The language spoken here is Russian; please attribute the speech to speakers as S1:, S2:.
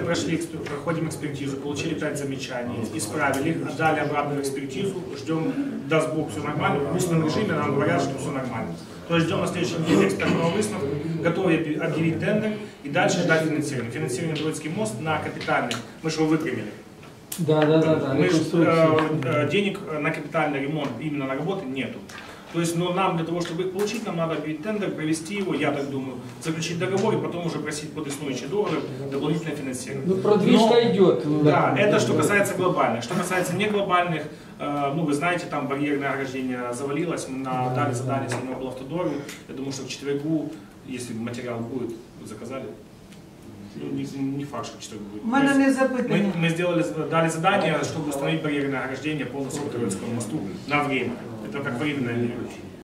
S1: прошли, экспер- проходим экспертизу, получили 5 замечаний, исправили их, отдали обратную экспертизу, ждем, даст Бог, все нормально, в устном режиме нам говорят, что все нормально. То есть ждем на следующей неделе экспертного выставку, готовы объ- объявить тендер и дальше дать финансирование. Финансирование Троицкий мост на капитальный, мы же его выпрямили.
S2: Да, да, да, да.
S1: Мы э, э, денег на капитальный ремонт именно на работы нету. То есть, но нам для того, чтобы их получить, нам надо объявить тендер, провести его, я так думаю, заключить договор и потом уже просить под договор дополнительное финансирование.
S2: Ну, продвижка
S1: Но-
S2: идет.
S1: Да, это что касается глобальных. Что касается неглобальных, э, ну вы знаете, там барьерное ограждение завалилось, мы на- дали задание своему Автодору. Я думаю, что к четвергу, если материал будет, заказали. Ну, не, не факт, что четвергу будет.
S3: У мене не
S1: Мы,
S3: запитання.
S1: мы сделали, дали задание, чтобы установить барьерное ограждение полностью по Троицкому мосту на время. Это как временная мера.